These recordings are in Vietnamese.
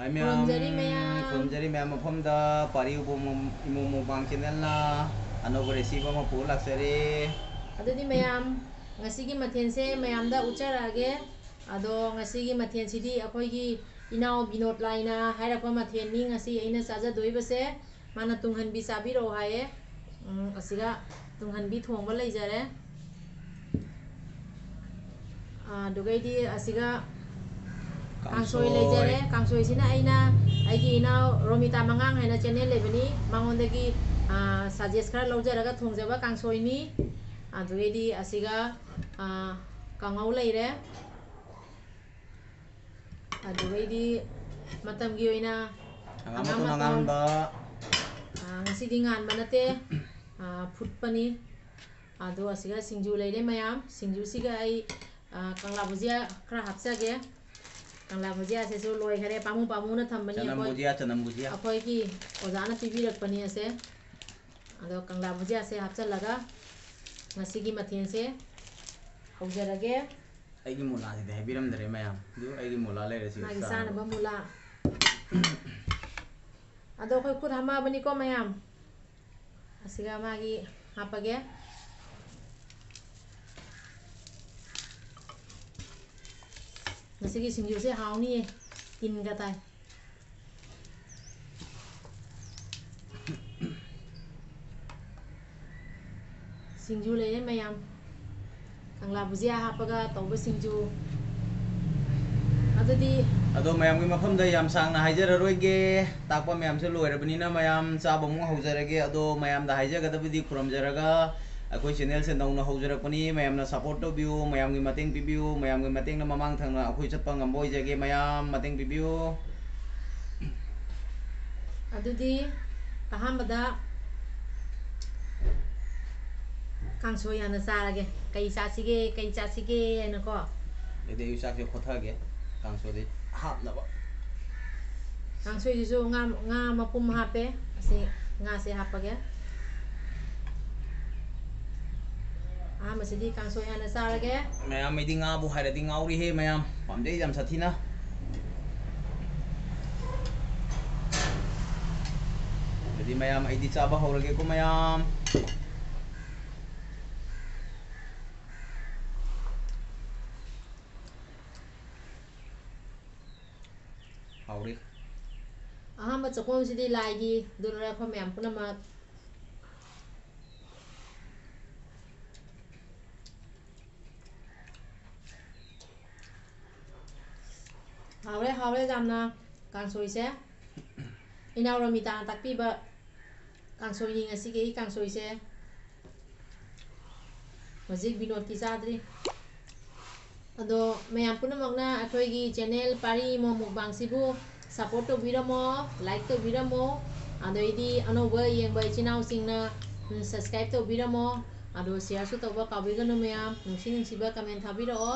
하면 검절이 매암 펌다 파리우보 이모모 방치넬라 아노브레 시바마 보락서리 아드디 매암 ngasigi mathense mayamda ucharage ado ngasigi mathensidi akhoigi inao binod laina hairapa mathen ni ngasi aina saja doibase mana tunghan bi sabi ro haye asiga tunghan bi thongba leijare adugai di asiga ꯀꯥꯡꯁꯣꯏ ꯂꯩꯖꯔꯦ ꯀꯥꯡꯁꯣꯏꯁꯤꯅ ꯑꯩꯅ ꯑꯩꯒꯤ ꯏꯅꯥꯎ ꯔꯣꯃꯤꯇꯥ ꯃꯉꯥꯡ ꯍꯥꯏꯅ ꯆꯦꯅꯦꯜ ꯂꯩꯕꯅꯤ ꯃꯉꯣꯟꯗꯒꯤ ꯁꯖꯦꯁ ꯈꯔ ꯂꯧꯖꯔꯒ ꯊꯣꯡꯖꯕ ꯀꯥꯡꯁꯣꯏꯅꯤ ꯑꯗꯨꯒꯩꯗꯤ ꯑꯁꯤꯒ ꯑꯥ, ꯀꯥꯡꯉꯧ ꯂꯩꯔꯦ ꯑꯗꯨꯒꯩꯗꯤ ꯃꯇꯝꯒꯤ ꯑꯣꯏꯅ ꯍꯪꯒꯥꯝ ꯍꯪꯒꯥꯝ ꯃꯇꯣꯟ ꯃꯇꯣꯟ ꯑꯉꯥꯟꯕ ꯑꯥ, ꯉꯁꯤꯗꯤ ꯉꯥꯟꯕ ꯅꯠꯇꯦ ꯑꯥ, ꯐꯨꯠꯄꯅꯤ ꯑꯗꯣ ꯑꯁꯤꯒ ꯁꯤꯡꯖꯨ ꯂꯩꯔꯦ ꯃꯌꯥꯝ ꯁꯤꯡꯖꯨꯁꯤꯒ ꯑꯩ ꯑꯥ, ꯀꯪꯂꯥ ꯕꯨꯖꯤꯌꯥ ꯈꯔ ꯍꯥꯞꯆꯒꯦ ꯀꯪꯂꯥ ꯕꯨꯖꯤꯌꯥꯁꯤꯁꯨ ꯂꯣꯏꯈꯔꯦ ꯄꯥꯃꯨ ꯄꯥꯃꯨꯅ ꯊꯝꯕꯅꯤ ꯆꯅꯝ ꯑꯩꯈꯣꯏ ꯕꯨꯖꯤꯌꯥ ꯆꯅꯝ ꯕꯨꯖꯤꯌꯥ ꯑꯩꯈꯣꯏꯒꯤ ꯑꯣꯖꯥꯅ ꯄꯤꯕꯤꯔꯛꯄꯅꯤ ꯑꯁꯦ ꯑꯗꯣ ꯀꯪꯂꯥ ꯕꯨꯖꯤꯌꯥꯁꯦ ꯍꯥꯞꯆꯤꯜꯂꯒ ꯉꯁꯤꯒꯤ ꯃꯊꯦꯜꯁꯦ ꯍꯧꯖꯔꯒꯦ ꯑꯩꯒꯤ ꯃꯨꯂꯥꯁꯤꯗꯤ ꯍꯥꯏꯕꯤꯔꯝꯗ꯭ꯔꯦ ꯃꯌꯥꯝ ꯑꯗꯨ ꯑꯩꯒꯤ ꯃꯨꯂꯥ ꯂꯩꯔꯦ ꯁꯤꯒ ꯃꯥꯒꯤ ꯆꯥꯅꯕ ꯆꯥꯅꯕ ꯃꯨꯂꯥ ꯑꯗꯣ ꯑꯩꯈꯣꯏ ꯈꯨꯠ ꯍꯥꯝꯃꯛꯑꯕꯅꯤꯀꯣ ꯃꯌꯥꯝ ꯑꯁꯤꯒ ꯃꯥꯒꯤ ꯍꯥꯞꯄꯒꯦ ꯉꯁꯤꯒꯤ ꯁꯤꯡꯖꯨꯁꯦ ꯍꯥꯎꯅꯤꯌꯦ ꯇꯤꯟꯒ ꯇꯥꯏ ꯁꯤꯡꯖꯨ ꯂꯩꯔꯦ ꯃꯌꯥꯝ ꯀꯪꯂꯥ ꯕꯨꯖꯤꯌꯥ ꯍꯥꯞꯄꯒ ꯇꯧꯕ ꯁꯤꯡꯖꯨ ꯑꯗꯨꯗꯤ ꯑꯗꯣ ꯃꯌꯥꯝꯒꯤ ꯃꯐꯝꯗ ꯌꯥꯝ ꯁꯥꯡꯅ ꯍꯥꯏꯖꯔꯔꯣꯏꯒꯦ ꯇꯥꯛꯄ ꯃꯌꯥꯝꯁꯦ ꯂꯣꯏꯔꯕꯅꯤꯅ ꯃꯌꯥꯝ ꯆꯥꯕꯃꯨꯛ ꯍꯧꯖꯔꯒꯦ ꯑꯗꯣ ꯃꯌꯥꯝꯗ ꯍꯥꯏꯖꯒꯗꯕꯗꯤ ꯈꯨꯔꯨꯝꯖꯔꯒ अखोई चैनल से नौना होजरपनी मैम सपोर्ट तौबू मैम की मतंग पीबू मैम की मतंग ममांग थंगना अखोई चप्पा मैम मतंग अहमद अदुदी अहमदा कांसो सारगे कई चासीगे कई चासीगे यानको एदे यु चाके कांसो दे हाप कांसो जिसो ꯑꯍꯥꯟꯕꯁꯤꯗꯤ ꯀꯥꯡꯁꯣꯏ ꯍꯥꯟꯅ ꯆꯥꯔꯒꯦ ꯃꯌꯥꯝ ꯑꯩꯗꯤ ꯉꯥꯕꯨ ꯍꯥꯏꯔꯗꯤ ꯉꯥꯎꯔꯤꯍꯦ ꯃꯌꯥꯝ ꯄꯥꯝꯖꯩ ꯌꯥꯝ ꯁꯥꯊꯤꯅ ꯑꯗꯨꯗꯤ ꯃꯌꯥꯝ ꯑꯩꯗꯤ ꯆꯥꯕ ꯍꯧꯔꯒꯦꯀꯣ ꯃꯌꯥꯝ ꯍꯥꯎꯔꯤ ꯑꯍꯥꯟꯕ ꯆꯥꯛꯈꯣꯝꯁꯤꯗꯤ ꯂꯥꯏꯒꯤ ꯑꯗꯨꯅ ꯑꯩꯈꯣꯏ ꯃꯌꯥꯝ ꯄꯨꯝꯅꯃꯛ ꯍꯥꯎꯔꯦ ꯍꯥꯎꯔꯦ ꯌꯥꯝꯅ ꯀꯥꯡꯁꯣꯏꯁꯦ ꯏꯅꯥꯎ ꯔꯣꯃꯤꯇꯥꯅ ꯇꯥꯛꯄꯤꯕ ꯀꯥꯡꯁꯣꯏꯅꯤ ꯉꯁꯤꯒꯤ ꯑꯩ ꯀꯥꯡꯁꯣꯏꯁꯦ ꯍꯧꯖꯤꯛ ꯕꯤꯅꯣꯠꯀꯤ ꯆꯥꯗ꯭ꯔꯤ ꯑꯗꯣ ꯃꯌꯥꯝ ꯄꯨꯝꯅꯃꯛꯅ ꯑꯩꯈꯣꯏꯒꯤ ꯆꯦꯅꯦꯜ ꯄꯥꯔꯤ ꯏꯃꯣ ꯃꯨꯛꯕꯥꯡꯁꯤꯕꯨ ꯁꯞꯄꯣꯔꯠ ꯇꯧꯕꯤꯔꯝꯃꯣ ꯂꯥꯏꯛ ꯇꯧꯕꯤꯔꯝꯃꯣ ꯑꯗꯩꯗꯤ ꯑꯅꯧꯕ ꯌꯦꯡꯕ ꯏꯆꯤꯜ ꯏꯅꯥꯎꯁꯤꯡꯅ ꯁꯕꯁꯀ꯭ꯔꯥꯏꯞ ꯇꯧꯕꯤꯔꯝꯃꯣ ꯑꯗꯣ ꯁꯤꯌꯥꯔꯁꯨ ꯇꯧꯕ ꯀꯥꯎꯕꯤꯒꯅꯨ ꯃꯌꯥꯝ ꯅꯨꯡꯁꯤ ꯅꯨꯡꯁꯤꯕ ꯀꯃꯦꯟ ꯊꯥꯕꯤꯔꯛꯑꯣ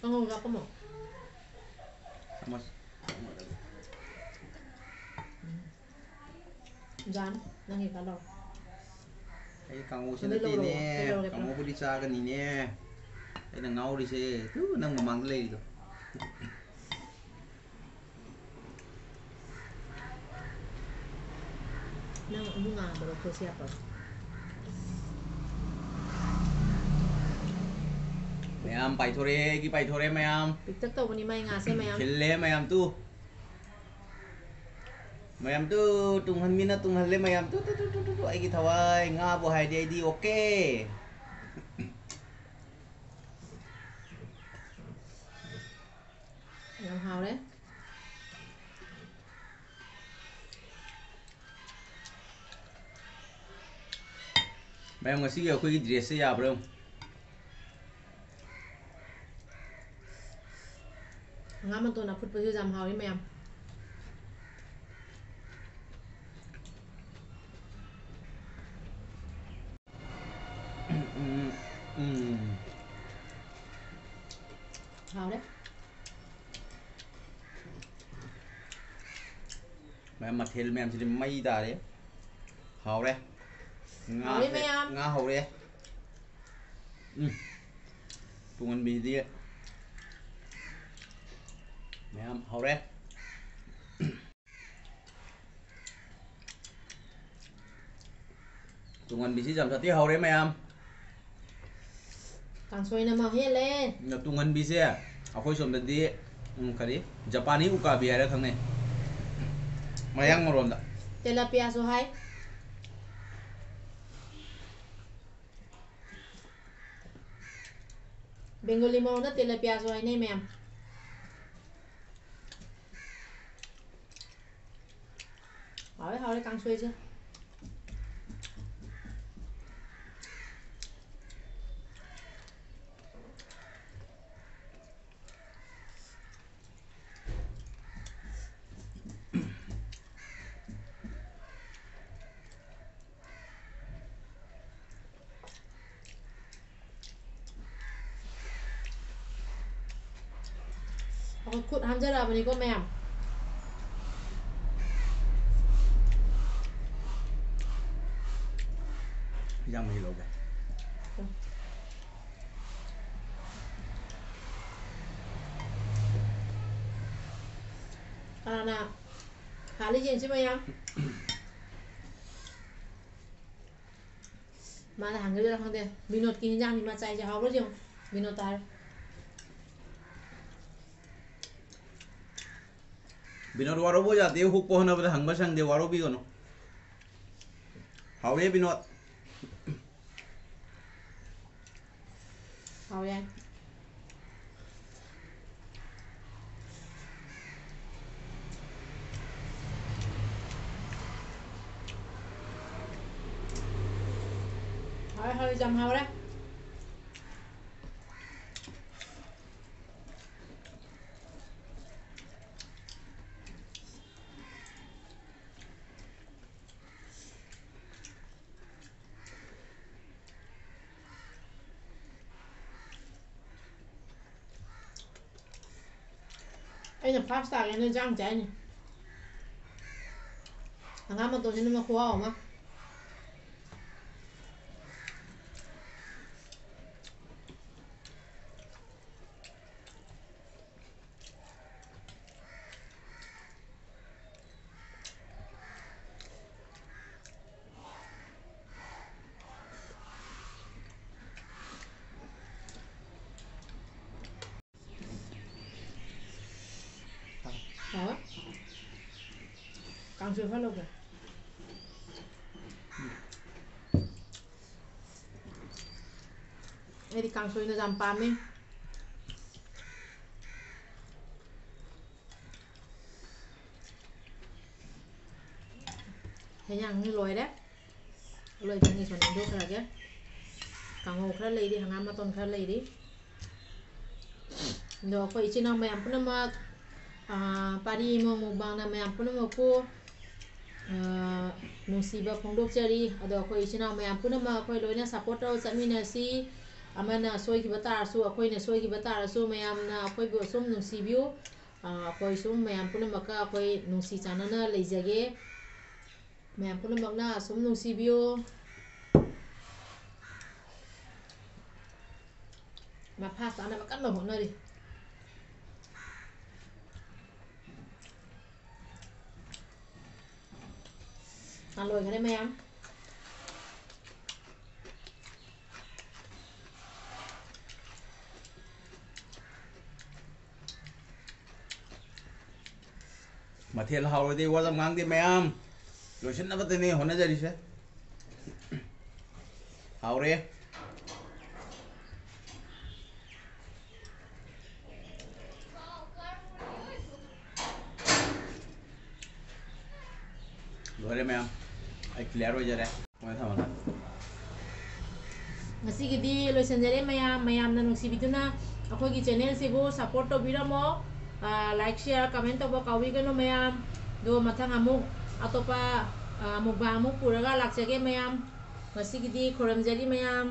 Ang hula ko mo. Amos. Diyan, nangipalaw. Ay, kangusin natin eh. Kangusin sa akin ini eh. Ay, nangaw rin siya eh. Ito, nang mamanglay ito. Nang umunga, malapos siya pa. mày am bay thôi đấy cái bay thôi đấy mayam paithore gi paithore mayam picture to mày mai ngase mayam mày mayam tu. Mày mayam tu tung hên minh na tung tunghan mina mày mayam tu tu tu tu tu. ai cái gi thawai ngã, bo hai đi di okay Mayam hao đấy. Xí ngasi gi akhoi gi dress se yabra không? 가만 또 나쁠 뻔 유잠 하오리 매암 하오래 mẹ mà thèm mẹ chỉ đi mây đà đấy. Hầu đấy. Ngà hầu đấy ngà hầu đấy. Ừ. Tụi mình bị đi Đấy không? Hầu đấy. Tùng Ngân bị sĩ dầm cho tí hầu đấy mày em. 깡소이나 막 해래. 나 동안 비세. 아코이 좀든디. 음 그래. 자판이 우카 비아래 강네. 마양 모른다. 텔라피아 소하이. 벵골리 마운다 텔라피아 소하이 네 맴. bỏ cái thôi để căng suy chứ Kut là mình có mem. Anna, há lấy gì chứ mày ăn? Mà là hàng người đang không thế, Vinod kia nhà mình mà chạy cho học rồi chứ, Vinod ta. Binod ওয়ারো বোঝা দিয়ে হুক পহনা বলে হাংবা সাং দিয়ে ওয়ারো বিগনো হাওড়ে বিনোদ হাওড়ে Thôi, hơi dầm hầu đấy. Ê, nhập pháp sạc cái này răng chảy nhỉ Thằng hát mà tôi sẽ nó mà khóa ổng á càng sườn phát lục rồi. Đây thì càng sườn nó giảm pam đi. Thế nhàng như lồi đấy. Lồi cho người chuẩn đốt ra kia càng ngô khá lì đi hàng mà tuần khá lì đi. Rồi phải chỉ nào mày ăn cũng à, mà Ah, pari mo mukbang na mayam punamakku ah, nungsiba ꯐꯣꯡꯗꯣꯛꯆꯔꯤ ꯑꯗꯣ ꯑꯩꯈꯣꯏ ꯏꯆꯤꯟ ꯏꯅꯥꯎ ꯃꯌꯥꯝ ꯄꯨꯝꯅꯃꯛ ꯑꯩꯈꯣꯏ ꯂꯣꯏꯅ ꯁꯞꯄꯣꯔꯠ ꯇꯧꯔ ꯆꯠꯃꯤꯟꯅꯁꯤ ꯑꯃꯅ ꯁꯣꯏꯈꯤꯕ ꯇꯥꯔꯁꯨ ꯑꯩꯈꯣꯏꯅ ꯁꯣꯏꯈꯤꯕ ꯇꯥꯔꯁꯨ ꯃꯌꯥꯝꯅ ꯑꯩꯈꯣꯏꯕꯨ ꯁꯨꯝ ꯅꯨꯡꯁꯤꯕꯤꯌꯨ Ah, ꯑꯩꯈꯣꯏ ꯁꯨꯝ ꯃꯌꯥꯝ ꯄꯨꯝꯅꯃꯛꯀ ꯑꯩꯈꯣꯏ ꯅꯨꯡꯁꯤ ꯆꯥꯟꯅꯅ ꯂꯩꯖꯒꯦ ꯃꯌꯥꯝ ꯄꯨꯝꯅꯃꯛꯅ ꯁꯨꯝ ꯅꯨꯡꯁꯤꯕꯤꯌꯨ ꯃꯐꯥ ꯆꯥꯅꯕ ꯀꯟꯅ ꯍꯣꯠꯅꯔꯤ Aloika ne meidän मथेल हाउरदी वर्ड अब गांग दी मैम लोशन ना बतने होने जरी से हाउरे ꯀ꯭ꯂꯤꯌꯥꯔ ꯑꯣꯏꯖꯔꯦ ꯃꯣꯏ ꯊꯝꯃꯒ ꯉꯁꯤꯒꯤꯗꯤ ꯂꯣꯏꯁꯤꯟꯖꯔꯦ ꯃꯌꯥꯝ ꯃꯌꯥꯝꯅ ꯅꯨꯡꯁꯤꯕꯤꯗꯨꯅ ꯑꯩꯈꯣꯏꯒꯤ ꯆꯦꯅꯦꯜꯁꯤꯕꯨ ꯁꯞꯄꯣꯔꯠ ꯇꯧꯕꯤꯔꯝꯃꯣ ꯂꯥꯏꯛ ꯁꯤꯌꯥꯔ ꯀꯃꯦꯟ ꯇꯧꯕ ꯀꯥꯎꯕꯤꯒꯅꯨ ꯃꯌꯥꯝ ꯑꯗꯣ ꯃꯊꯪ ꯑꯃꯨꯛ ꯑꯇꯣꯞꯄ ꯃꯨꯛꯕꯥ ꯑꯃꯨꯛ ꯄꯨꯔꯒ ꯂꯥꯛꯆꯒꯦ ꯃꯌꯥꯝ ꯉꯁꯤꯒꯤꯗꯤ ꯈꯣꯏꯔꯝꯖꯔꯤ ꯃꯌꯥꯝ